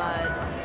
but